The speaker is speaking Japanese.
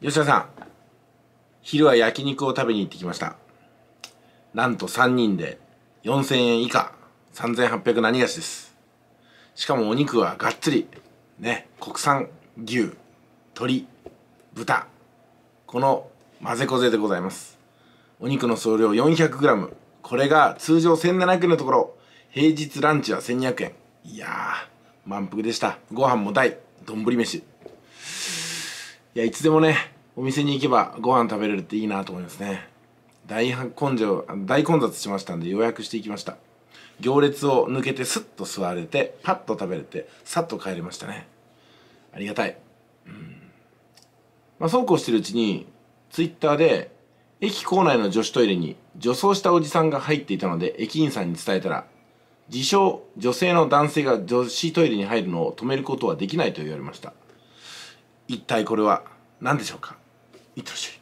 吉田さん昼は焼肉を食べに行ってきました。なんと3人で4000円以下3800何がしです。しかもお肉はがっつりね国産牛鶏豚この混ぜこぜでございます。お肉の総量 400g これが通常1700円のところ平日ランチは1200円。いやー満腹でした。ご飯も大丼飯。いやいつでもねお店に行けばご飯食べれるっていいなと思いますね。大根性大混雑しましたんで予約していきました。行列を抜けてスッと座れてパッと食べれてさっと帰れましたね。ありがたい。うん。まあそうこうしてるうちにツイッターで駅構内の女子トイレに女装したおじさんが入っていたので駅員さんに伝えたら自称女性の男性が女子トイレに入るのを止めることはできないと言われました。一体これは何でしょうか？いってらっしゃい。